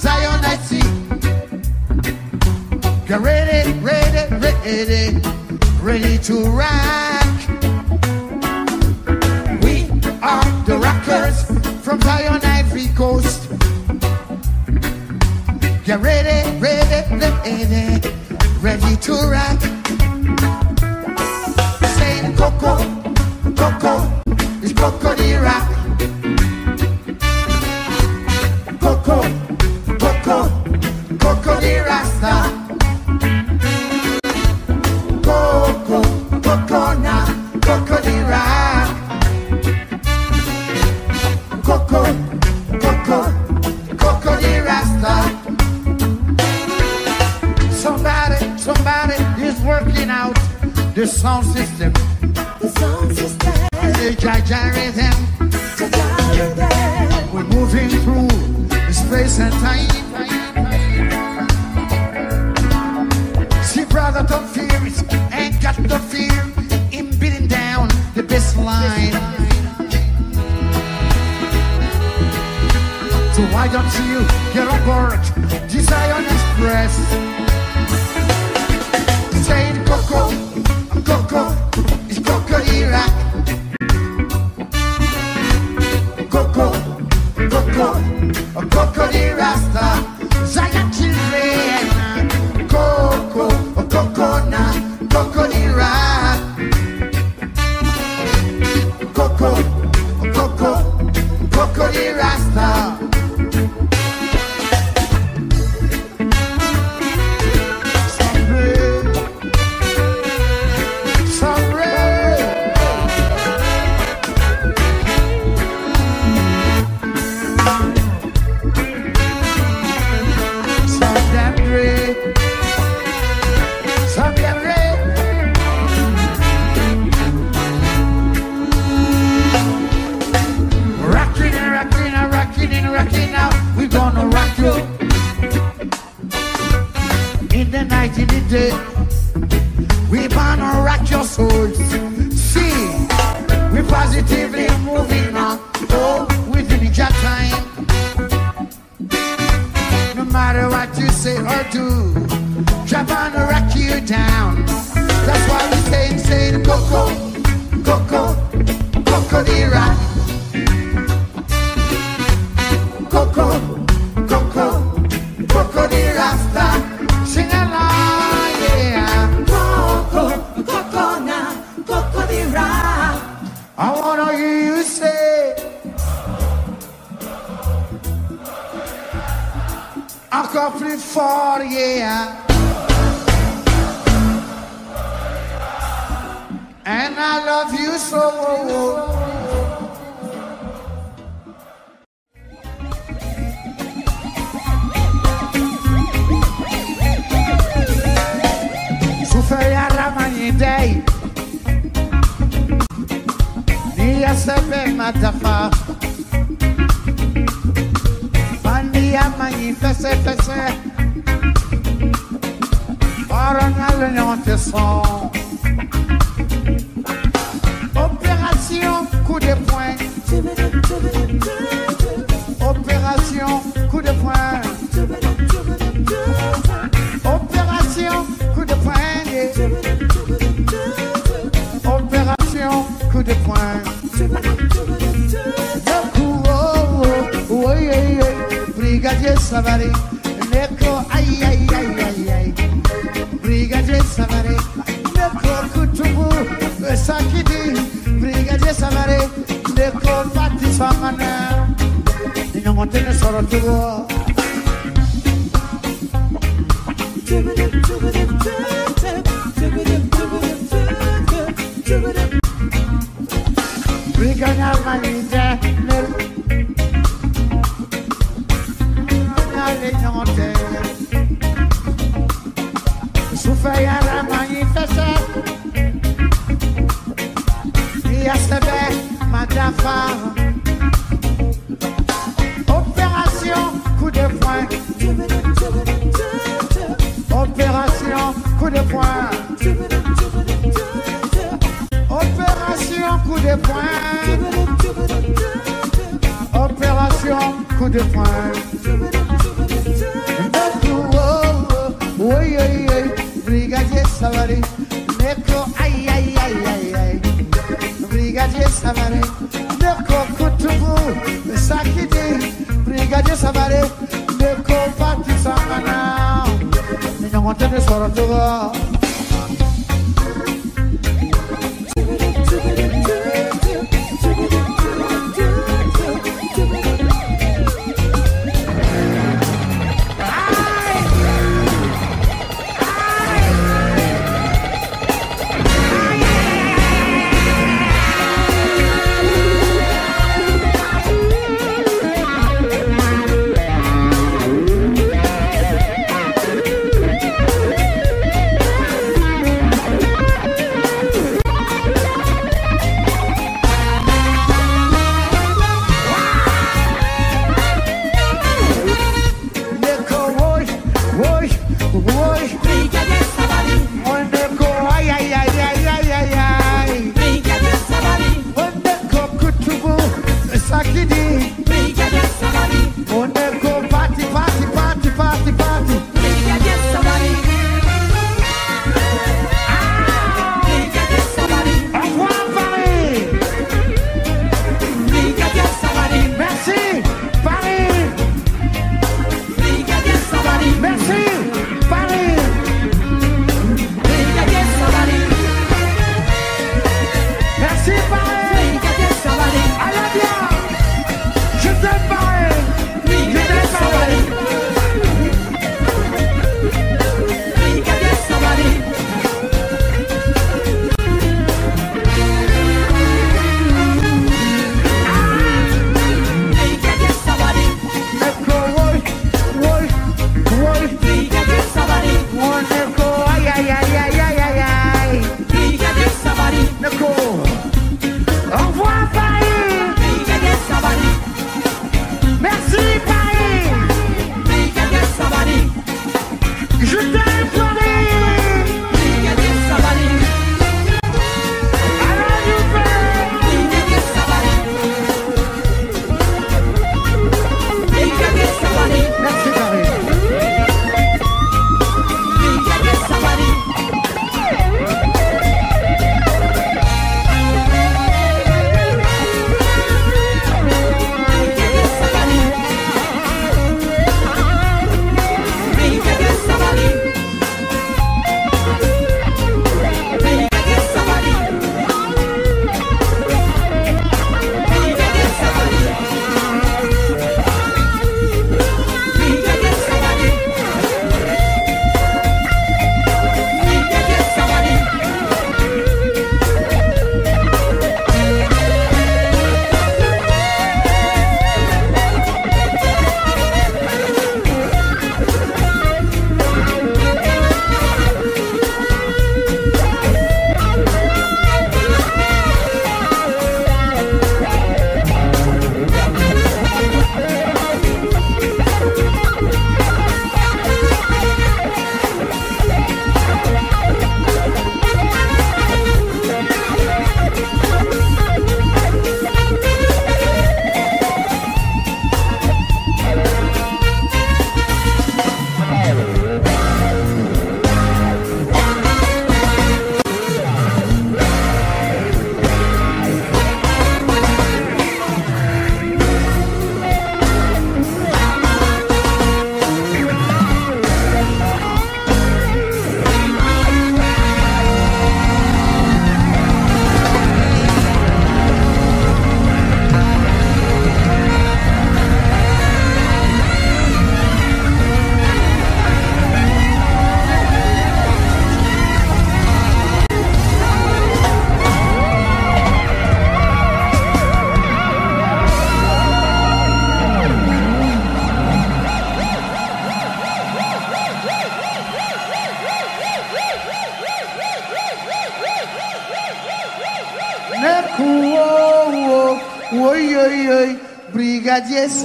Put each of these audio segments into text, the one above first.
Zion I see. Get ready, ready, ready, ready to rock. We are the rockers from Zion Ivory Coast. Get ready, ready, ready, ready to rock. Saying Coco, Coco, it's Cocody rock. Rock. Coco, Coco, Coco the Rasta. Somebody, somebody is working out the sound system. The sound system. The Jaja rhythm. We're moving through space and time. See, brother, don't fear it. Ain't got no fear Why don't see you get on board? Desire Express. Say it, Coco, Coco, it's Cocody rock. Coco, Coco, Coco the Rasta, Zion Sebe matafa. Mania mani fese fese. Oronal nyonte son. Sabari. Neko, aïe, aïe, aïe, aïe, aïe. Brigadier Sabari. Neko, kutubu, sakidi. Brigadier Sabari. Neko, pati samana. Nyongotene Opération coup de poing. Oi, oi, oi, brigadier Savary, neko aïe aïe aïe aïe aïe, brigadier Savary, brigadier neko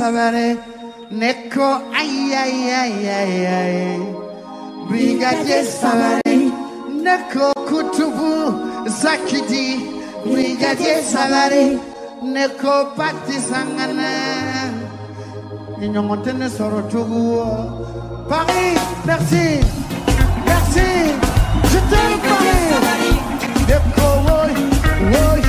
sabare neko ayayayayay brigadier neko brigadier neko paris merci. Merci. Je t'aime paris neko woy woy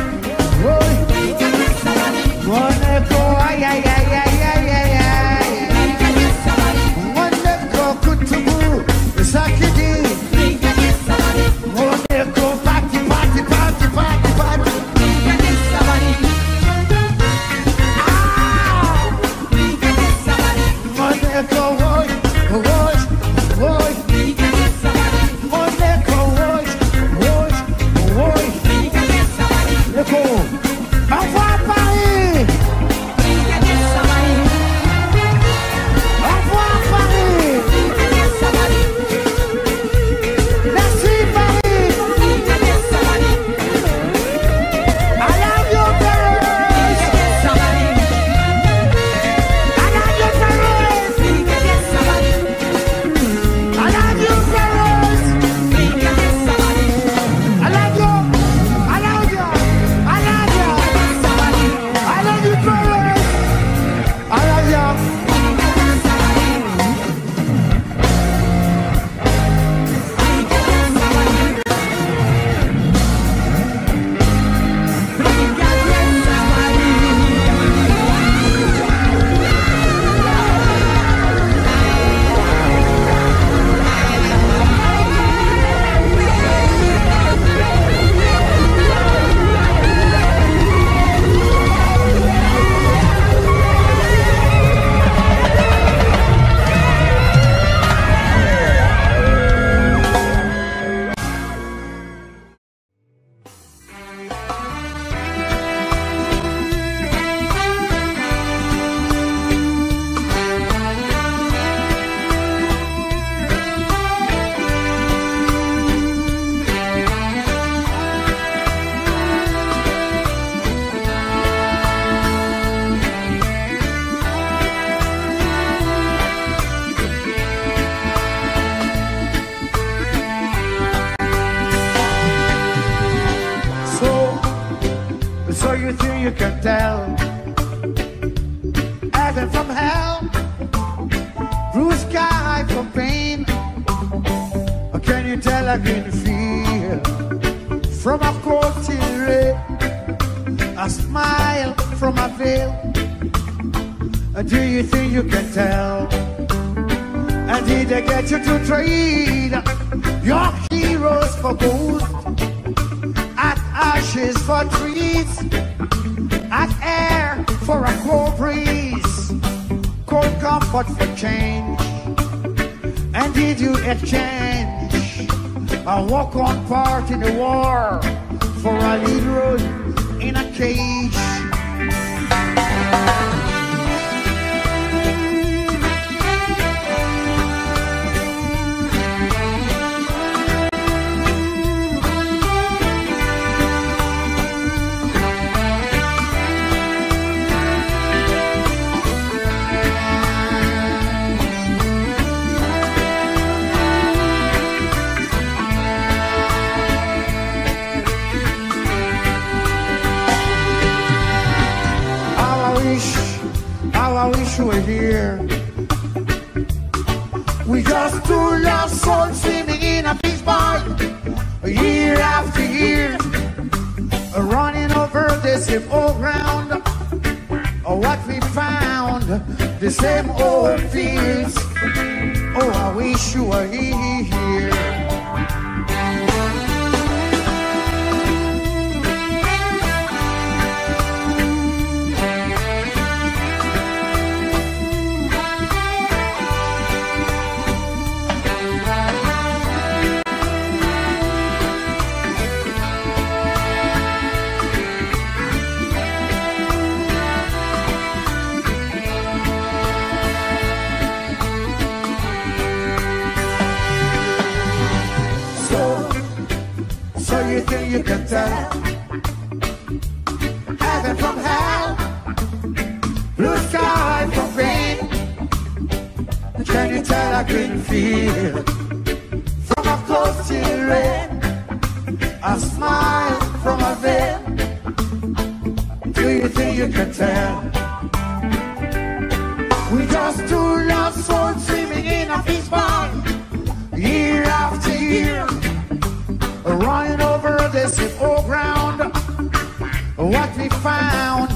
found,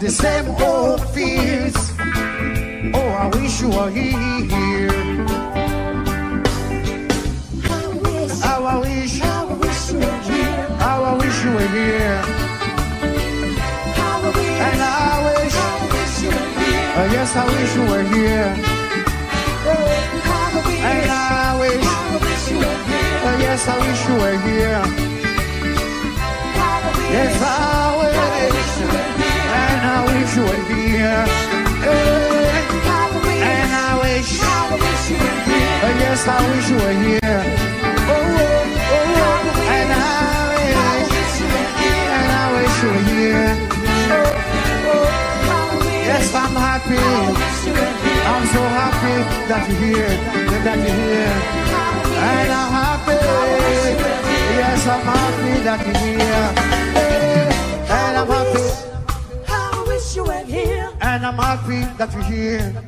the same old fields. Oh, oh, oh, I wish you were here. I wish, How I wish, oh, I wish you were here. I wish you were here. I wish, And I wish, I wish you were here. oh, yes, I wish you were here. I wish, And I wish, I wish you were here. oh, yes, I wish you were here. Yes, I wish, wish you were here. and I wish you were here. And I wish. You were here. Yes, I wish you were here. Oh, oh, oh, and I wish, wish you were here. and I wish you were here. Yes, I'm happy. I wish you were here. I'm so happy that you're here, that you're here. And I'm happy. Yes, I'm happy that you're here. And I'm happy, I wish you were here. and I'm happy that you're here.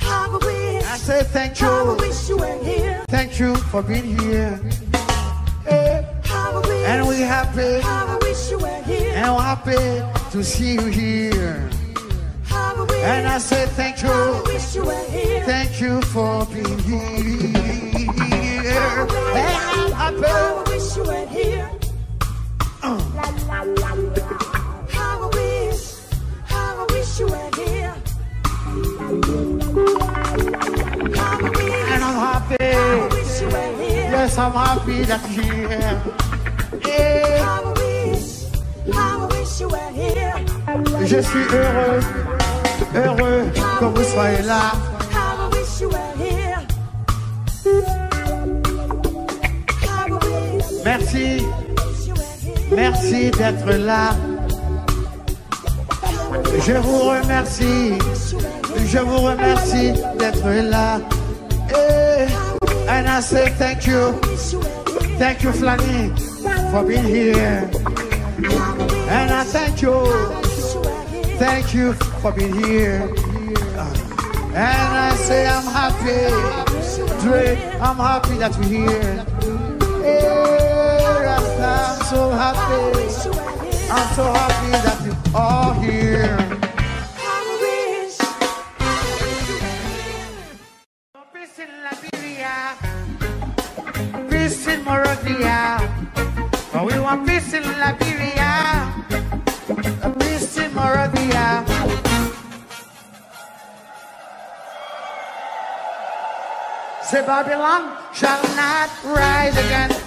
I wish, I say thank you. I wish you were here. thank you for being here. And we happy. I wish you were here. And I'm happy to see you here. And I say thank I you, wish you were here. thank you for being here. And I'm happy. I wish you were here. Uh, I wish, I wish you were here. I wish, And I'm I happy. wish you were here. Yes, I'm happy that you're here. Yeah. I wish, I wish you were here. Je suis heureux, heureux que vous soyez là. I wish you were here. I wish, Merci, merci d'être là. Je vous remercie, je vous remercie d'être là. Eh, And I say thank you, thank you Flanny for being here. And I thank you. Thank you for being here. And I say I'm happy. Dre, I'm happy that you're here. So happy. I'm so happy that you are here. Peace in Liberia. Peace in Monrovia. We want peace in Liberia. Peace in Monrovia. Say Babylon shall not rise again.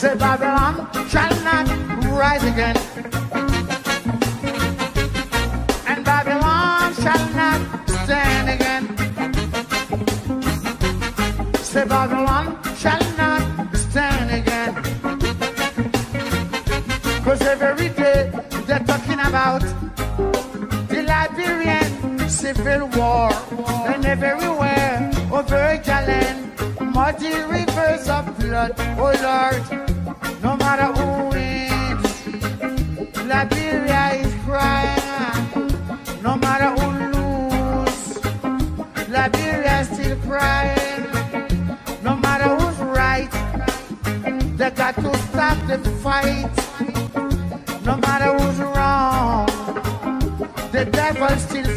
Say Babylon shall not rise again. And Babylon shall not stand again. Say Babylon shall not stand again. Cause every day they're talking about the Liberian civil war. And everywhere oh, over Jalen, muddy rivers of blood. Oh Lord, no matter who wins, Liberia is crying. No matter who lose, Liberia still crying. No matter who's right, they got to stop the fight. No matter who's wrong, the devil's still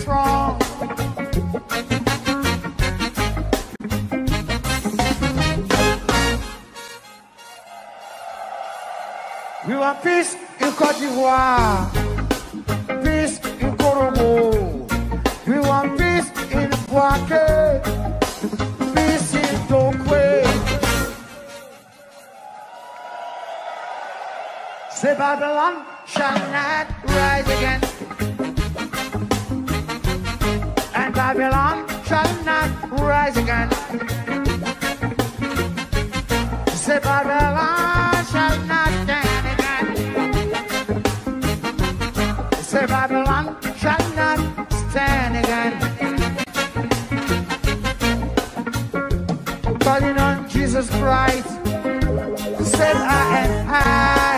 Want peace in Cote d'Ivoire, peace in Congo. We want peace in Bouaké, peace in Tokwe. Say Babylon shall not rise again. And Babylon shall not rise again. Jesus Christ. Said I and I.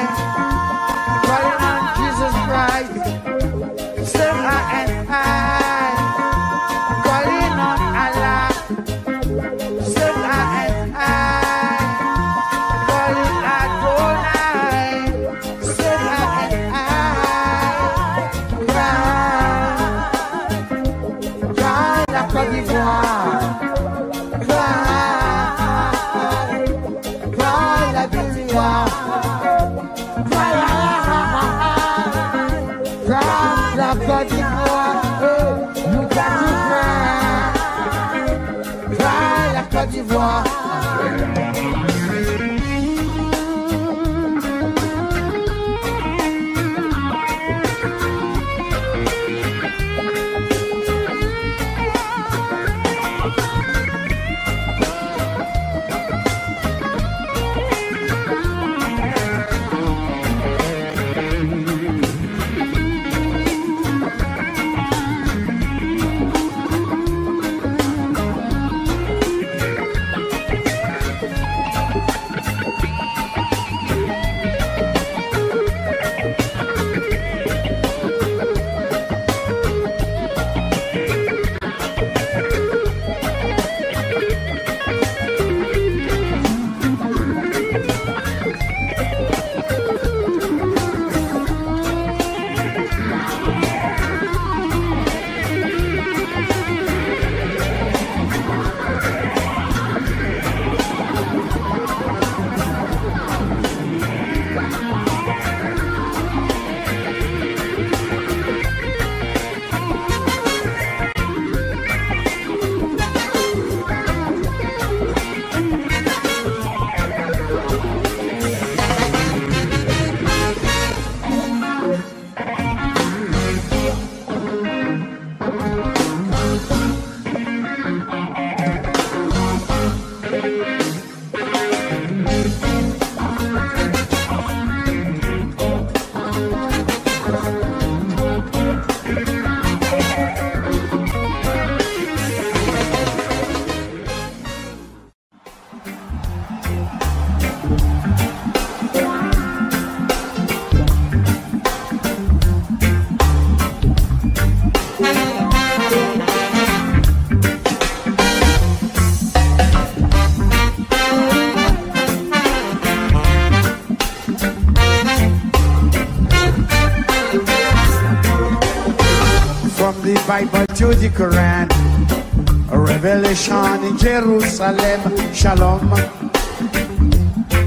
Jerusalem. Shalom,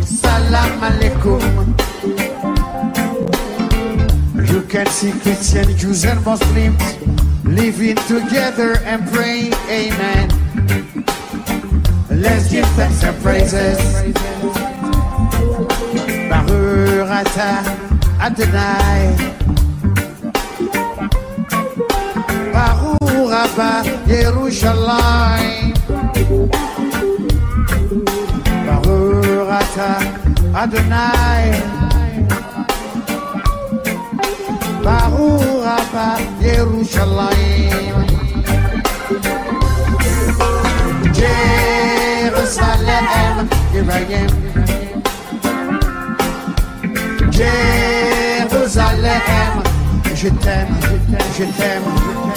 salam alaikum. You can see Christian, Jews, and Muslims living together and praying, Amen. Let's give thanks and praises. Baruch Adonai. Baruch Yerushalayim. Adonai. Baruch Abba Yerushalayim. Jerusalem, here I am. Jérusalem, je t'aime, je t'aime, je t'aime.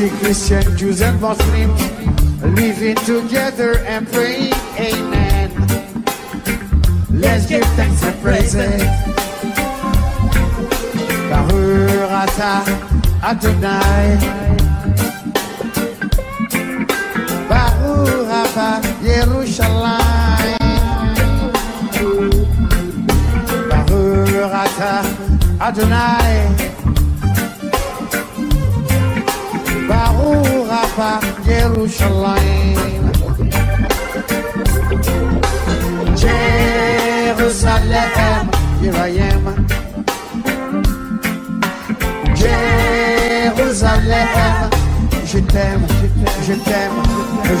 See Christian, Jews, and Muslims living together and praying, Amen. Let's give thanks and praises. Baruch atah Adonai. Baruch Abba Yerushalayim. Baruch atah Adonai. Yerushalayim. Jerusalem, here I am. Jérusalem, je t'aime, je t'aime,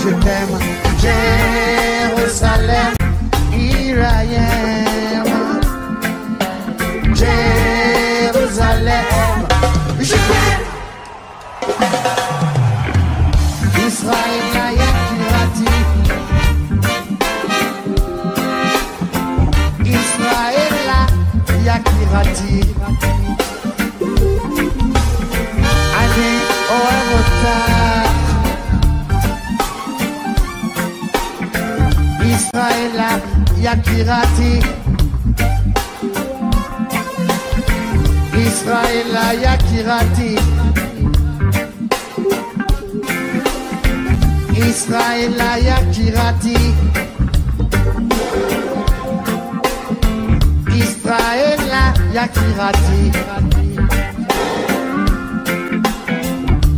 je t'aime. Jérusalem, here I am. Jérusalem, je t'aime. Israël Yakirati, Israël Yakirati, Allez au Israël Yakirati, Israël Yakirati. Israël Yakirati. Israël Yakirati.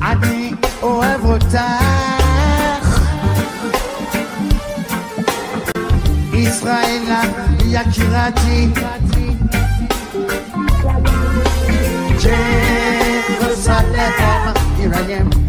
Adi Oevrotar. Israël Yakirati. Jérusalem, Iranien.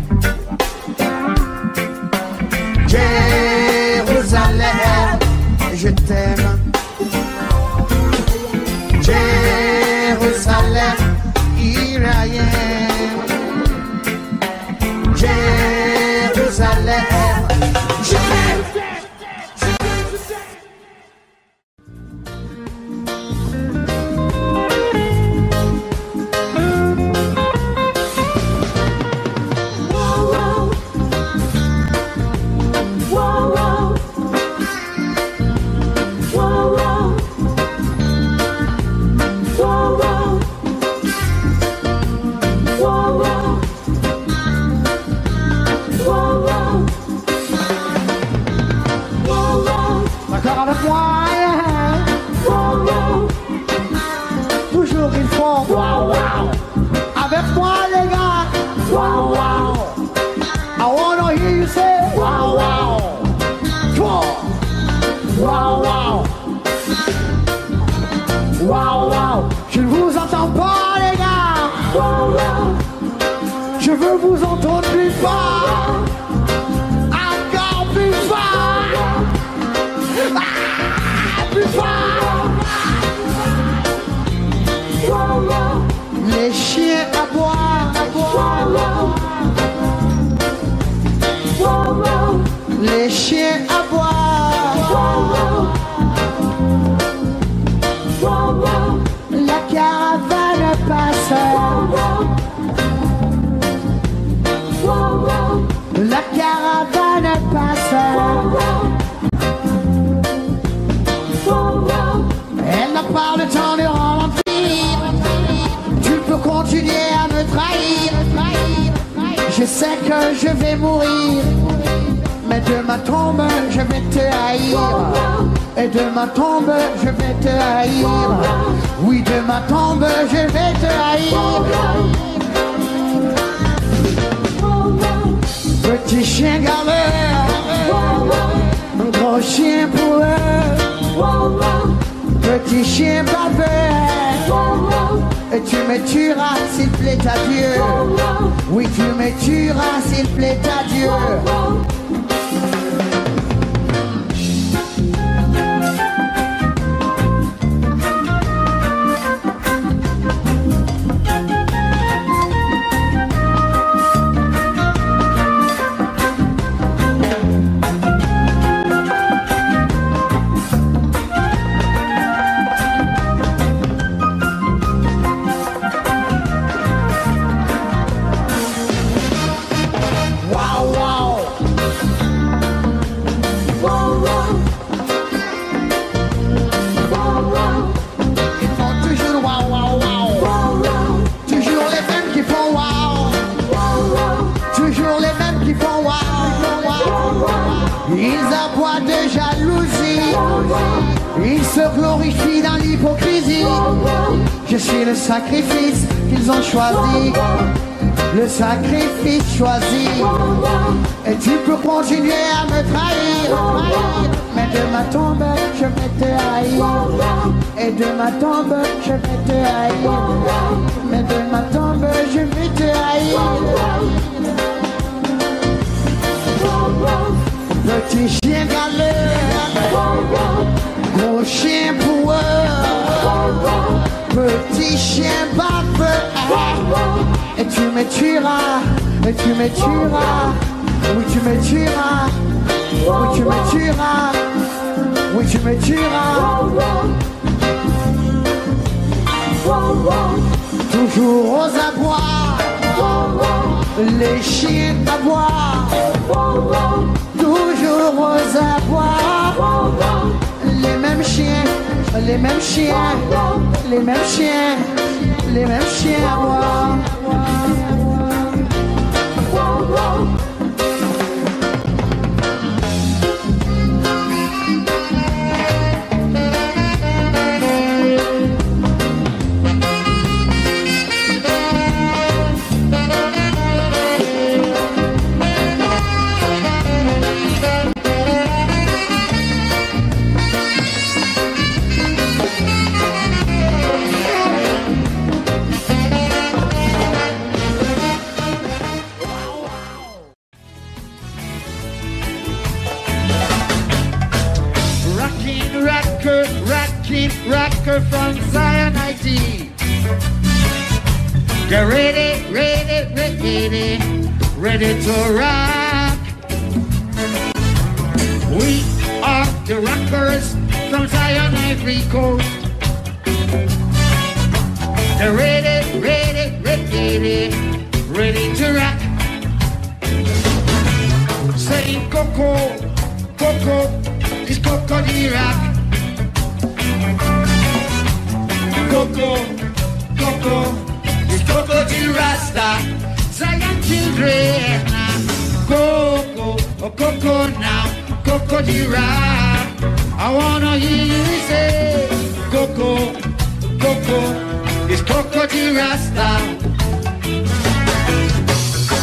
Gros chien pour Petit chien et tu me tueras s'il plaît à Dieu. Oui, tu me tueras s'il plaît à Dieu. De ma tombe, je vais te haïr. Mais de ma tombe, je vais te haïr. Petit chien galère, gros chien pour Petit chien baveux, et tu me tueras, et tu me tueras, oui tu me tueras, oui tu me tueras, oui tu me tueras. Toujours aux abois, les chiens aboient. Toujours aux abois, les mêmes chiens, les mêmes chiens, les mêmes chiens, les mêmes chiens. Rocking Coco, Coco, it's Cocody rock. Coco, Coco, it's Cocody Rasta. Zion children, Coco, oh Coco now, Cocody rock. I wanna hear you say, Coco, Coco, it's Cocody Rasta.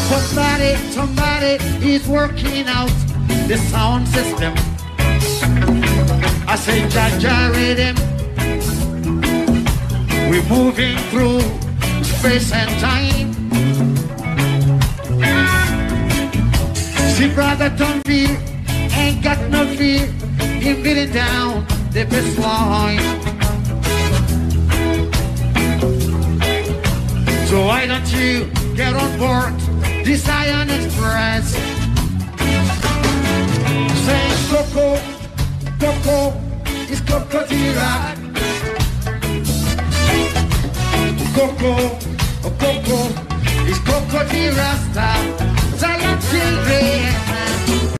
Somebody, somebody is working out the sound system. I say, Jaja rhythm. We're moving through space and time. See, brother, don't fear, ain't got no fear. Him beating down the baseline. So why don't you get on board this Iron Express? Coco, Coco, it's Cocody rock. Coco, oh Coco, it's Cocody Rasta. Zion children,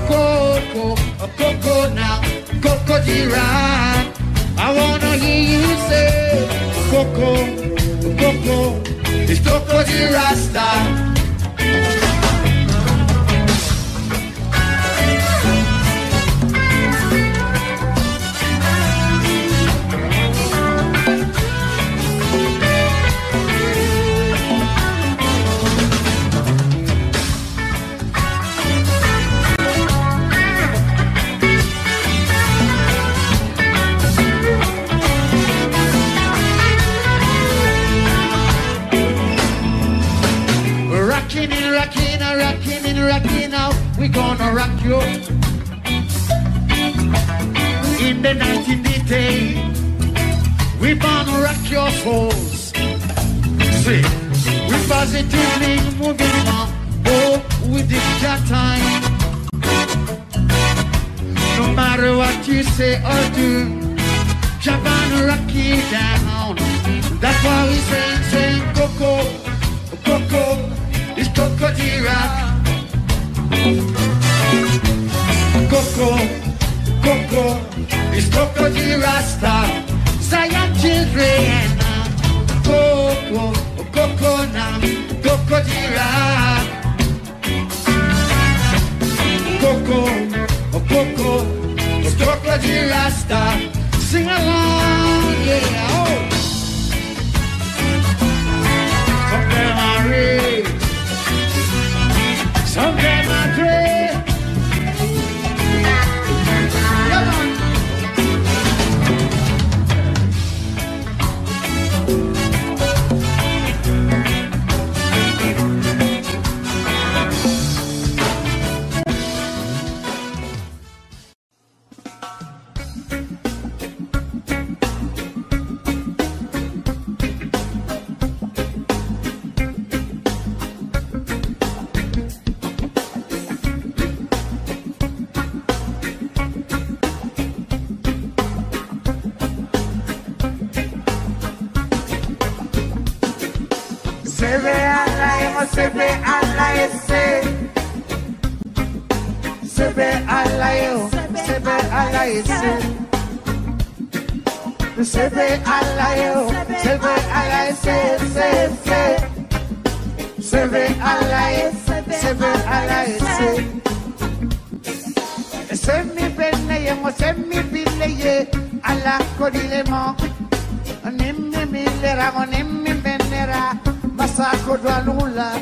Coco, oh Coco now, Cocody rock. I wanna hear you say Coco, oh Coco, it's Cocody Rasta. Positively moving on. Oh, with this your time. No matter what you say or do, Japan rock you down. That's why we sing, sing, Coco, Coco, it's Cocody rock. Coco, Coco, it's Cocody Rasta. Zion children, Coco, Cocody rock. Coco, Coco, it's Cocody Rasta. Sing along, yeah, oh. Alla se Se ve alla se ve alla se se se Se ve alla se ve alla se Se mi benne ye mo se mi bille ye alla kodile mo Nimmi millera mo nimmi bennera masako dwanula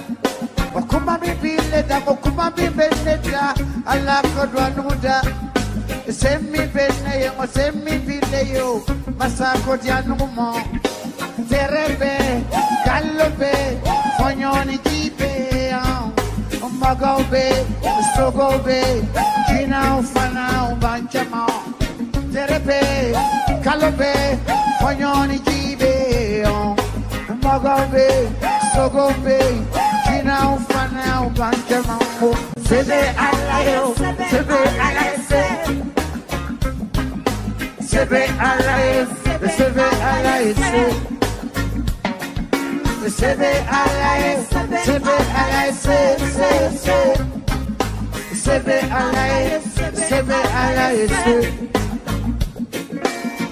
Okuma mi bille da okuma mi benneta alla kodwanuda Se mi benne ye mo. Se mi bille yo masako dianumo Terebe gallobe fognoni jibe ah, Magobe sogobe Kina ufana ubanchama Terebe kalobe ah, fognoni jibe Magobe sogobe Kina ufana ubanchama Sebe alayo Sebe alayo Sebe alayo Sebe alayo Sebe alaye, sebe alaye, se se se. Sebe alaye, sebe alaye, se.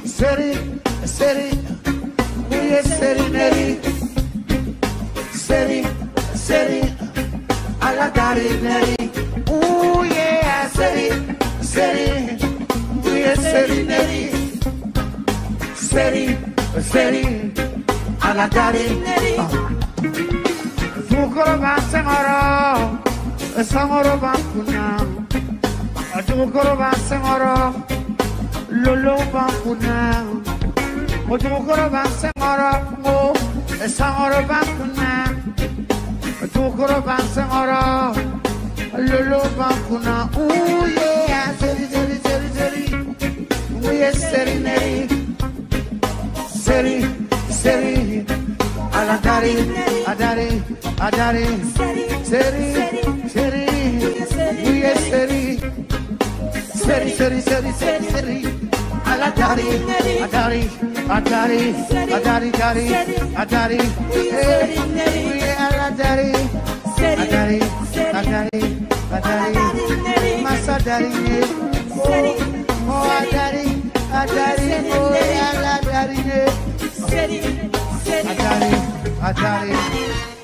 Seri, seri, muye seri neri. Seri, seri, alagari neri. Ooh yeah, seri, seri, muye seri neri. steady, سری alla cari. Fukoro ba semoro, semoro ba kunam Jukoro ba semoro, Lolo ba kunam Jukoro ba semoro, mo, semoro ba kunam Jukoro ba semoro, Lolo ba kunam Ooh yeah steady, steady, steady, steady. We are steady, steady. Seri seri, Aladari, Adari, Adari, Seri, Seri, Uye Seri, Seri, Seri, Seri, Seri, Seri, Aladari, Adari, Adari, Adari, Adari, Adari, eh, Uye Aladari, Adari, Adari, Adari, Masadari, oh, oh, Adari, Adari, oh, Aladari, Adari, Adari. you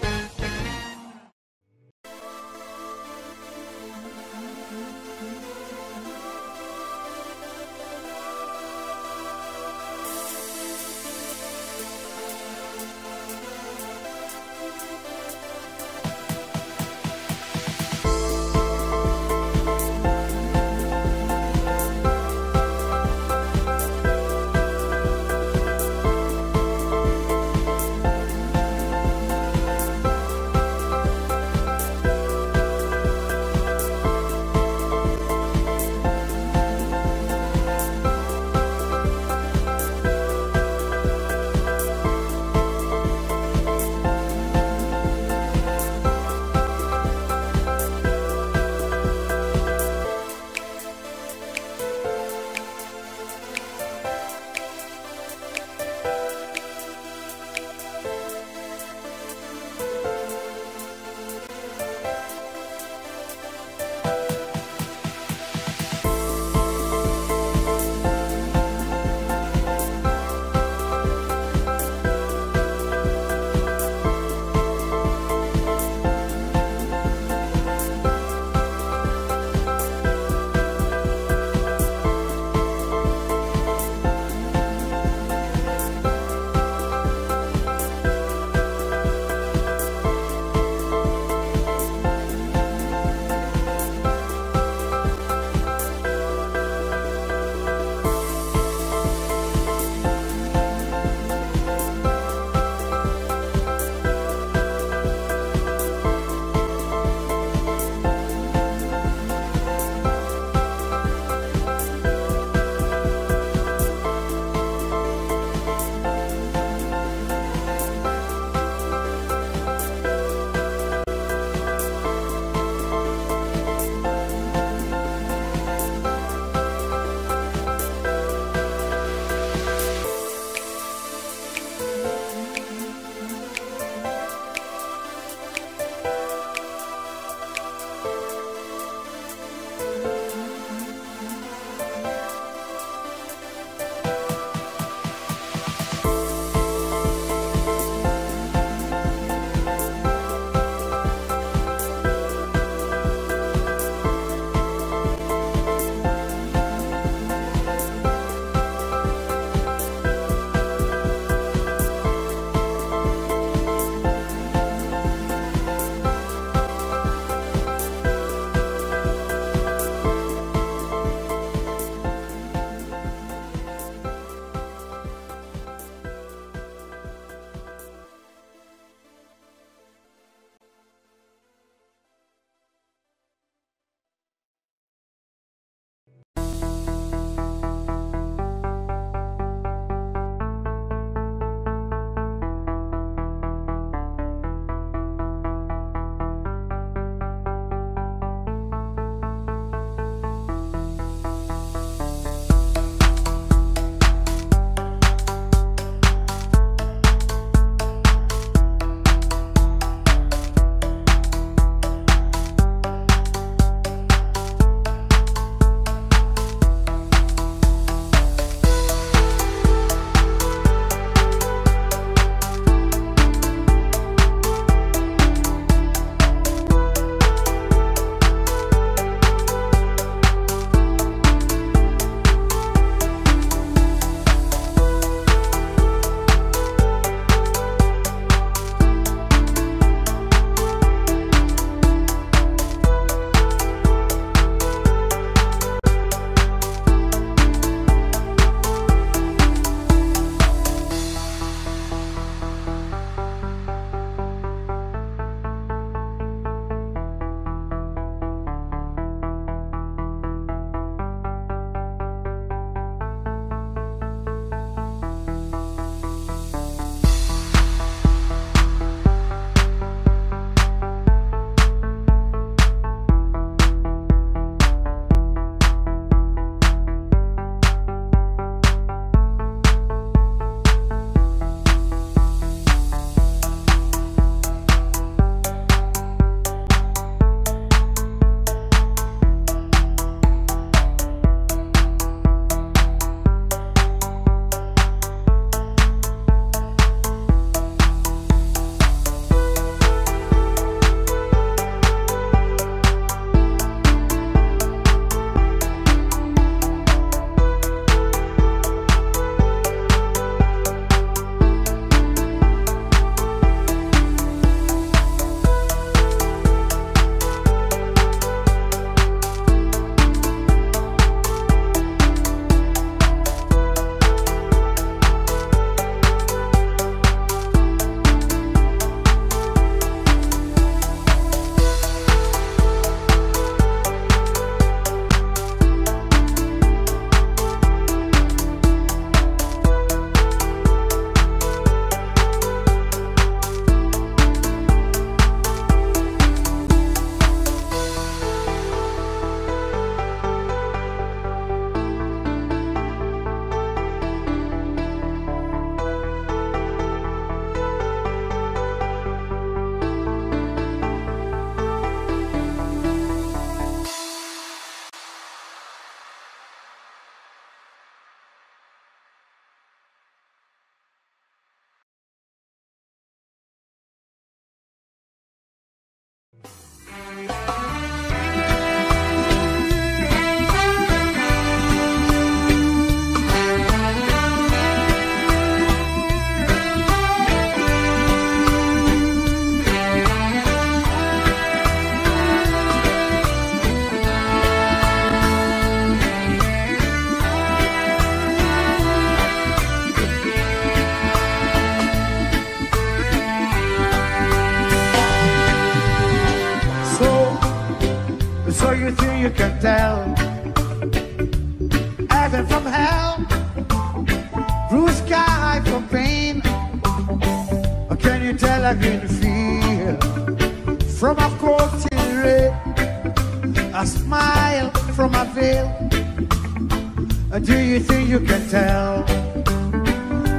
do you think you can tell?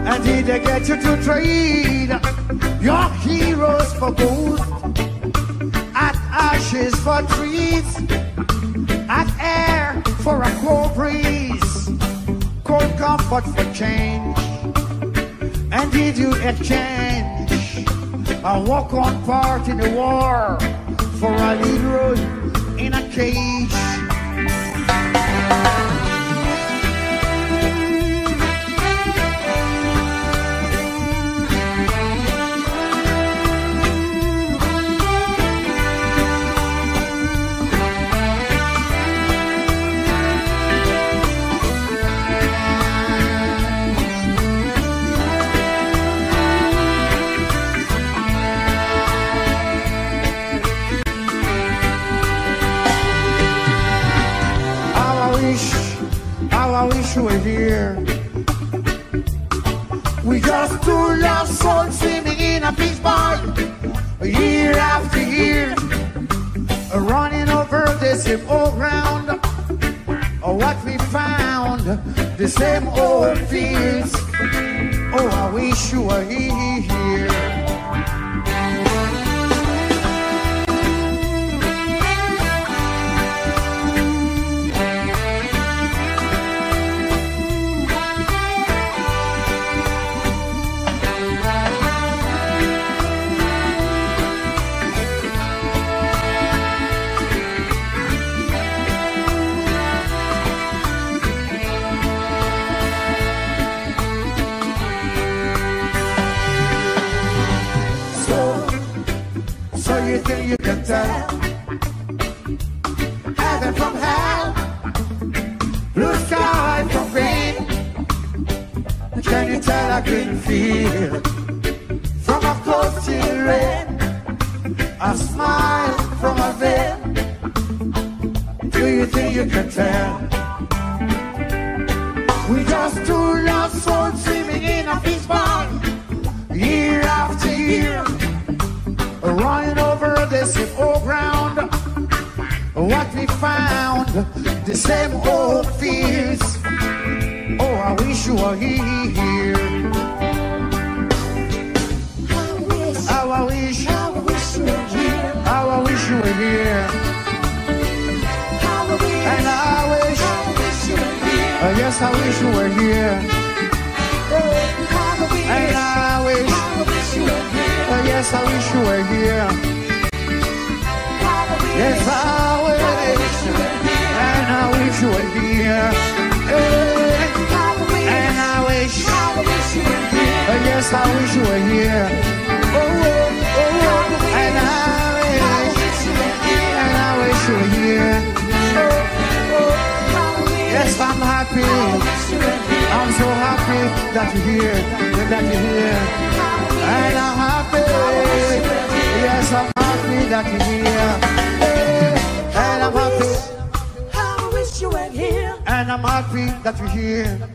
And did they get you to trade your heroes for gold? At ashes for trees, at air for a cold breeze, cold comfort for change. And did you exchange a walk on part in the war for a lead in a cage? How were here. We just two lost souls swimming in a fish pond, year after year, running over the same old ground. Or what we found, the same old fields. Oh, I wish you were here. I wish you were here. Yes, I wish, and I wish you were here. Eh, And I wish, oh, yes, I wish you were here. Oh, oh, oh, oh, and I wish, and I wish you were here. Oh, oh, yes, I'm happy. I'm so happy that you're here, that you're here. And I'm happy. I'm that you're. Eh, And I'm happy. I wish you were here. And I'm happy that you're here.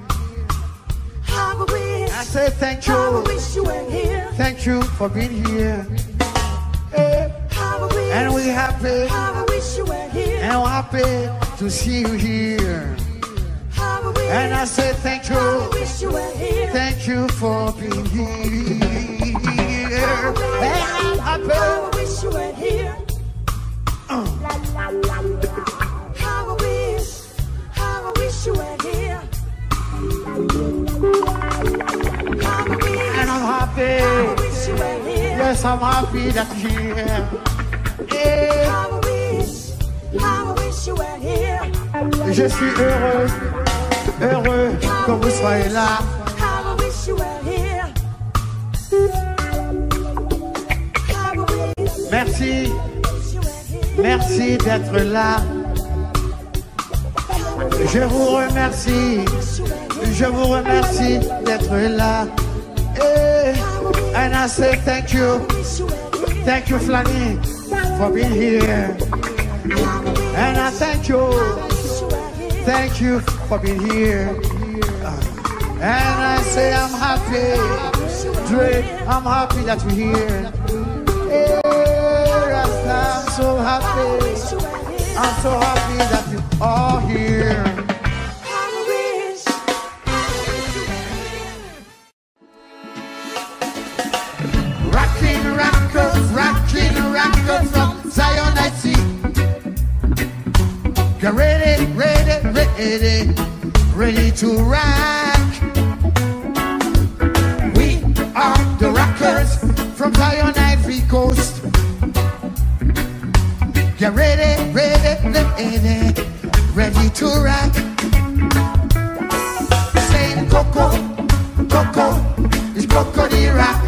I wish. I say thank How I you. wish you were here. Thank you for being here. And we're happy. I wish you were here. And we're happy to see you here. How I wish. And I say thank How I you. wish you were here. Thank you for being here. And I'm happy. I wish you were here. Uh, How I wish. How I wish you were here. How I wish. And I'm How I happy. wish you were here. Yes, I'm happy that you're here. How I wish. How I wish you were here. Je suis heureux, heureux que vous soyez là. Merci. Merci d'être là. Je vous remercie. Je vous remercie d'être là. Eh, And I say thank you. Thank you, Flanny, for being here. And I thank you. Thank you for being here. And I say I'm happy. I'm happy that you're here. so happy. I'm so happy that you are here. Rockers, rockers from Zion Get ready, ready, ready, ready to rock. We are the rockers from Zion Ivory Coast. You're ready, ready, ready, ready to rock. Saying Coco, Coco, it's Cocody rock.